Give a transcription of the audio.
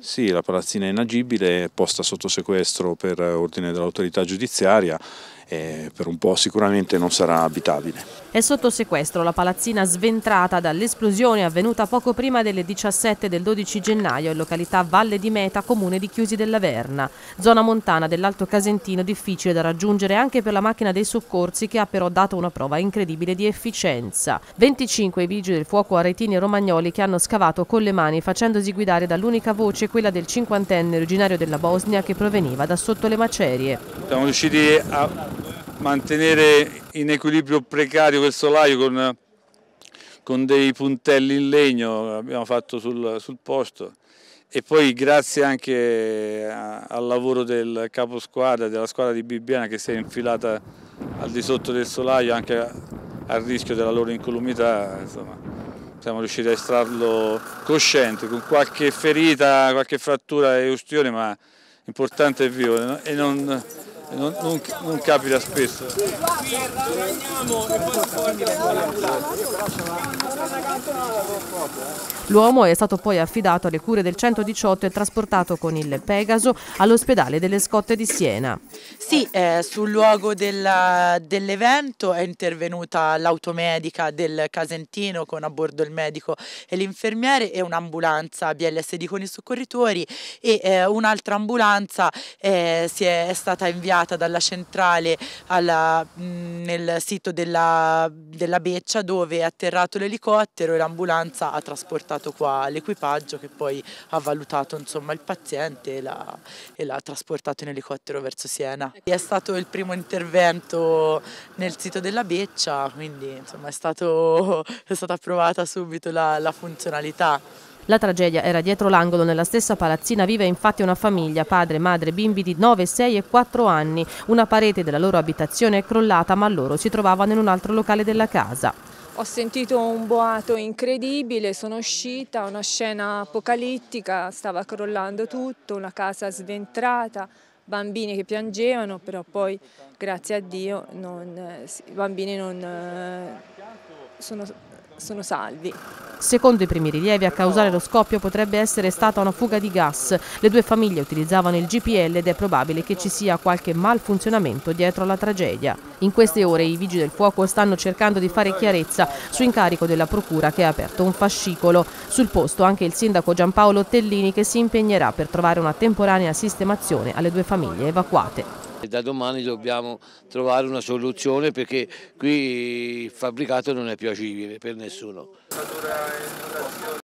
Sì, la palazzina è inagibile, è posta sotto sequestro per ordine dell'autorità giudiziaria e per un po' sicuramente non sarà abitabile. È sotto sequestro la palazzina sventrata dall'esplosione avvenuta poco prima delle 17 del 12 gennaio in località Valle di Meta, comune di Chiusi della Verna, zona montana dell'Alto Casentino difficile da raggiungere anche per la macchina dei soccorsi che ha però dato una prova incredibile di efficienza. 25 i vigili del fuoco aretini e romagnoli che hanno scavato con le mani facendosi guidare dall'unica voce, quella del cinquantenne originario della Bosnia che proveniva da sotto le macerie. Siamo riusciti a mantenere in equilibrio precario quel solaio con, con dei puntelli in legno, abbiamo fatto sul, sul posto. E poi grazie anche al lavoro del capo squadra, della squadra di Bibbiana che si è infilata al di sotto del solaio anche a, al rischio della loro incolumità, insomma, siamo riusciti a estrarlo cosciente, con qualche ferita, qualche frattura e ustione, ma l'importante è vivo. E non, non, non, non capita spesso. L'uomo è stato poi affidato alle cure del 118 e trasportato con il Pegaso all'ospedale delle Scotte di Siena. Sì, eh, sul luogo dell'evento è intervenuta l'automedica del Casentino con a bordo il medico e l'infermiere e un'ambulanza BLSD con i soccorritori e eh, un'altra ambulanza eh, si è, è stata inviata inviata dalla centrale alla, nel sito della, della Beccia dove è atterrato l'elicottero e l'ambulanza ha trasportato qua l'equipaggio che poi ha valutato insomma, il paziente e l'ha trasportato in elicottero verso Siena. È stato il primo intervento nel sito della Beccia, quindi insomma, è, stato, è stata approvata subito la, la funzionalità. La tragedia era dietro l'angolo, nella stessa palazzina vive infatti una famiglia, padre, madre, bimbi di 9, 6 e 4 anni. Una parete della loro abitazione è crollata ma loro si trovavano in un altro locale della casa. Ho sentito un boato incredibile, sono uscita, una scena apocalittica, stava crollando tutto, una casa sventrata, bambini che piangevano, però poi grazie a Dio non, i bambini non eh, sono, sono salvi. Secondo i primi rilievi a causare lo scoppio potrebbe essere stata una fuga di gas. Le due famiglie utilizzavano il GPL ed è probabile che ci sia qualche malfunzionamento dietro alla tragedia. In queste ore i vigili del fuoco stanno cercando di fare chiarezza su incarico della procura che ha aperto un fascicolo. Sul posto anche il sindaco Giampaolo Tellini che si impegnerà per trovare una temporanea sistemazione alle due famiglie evacuate. Da domani dobbiamo trovare una soluzione perché qui il fabbricato non è più agibile per nessuno.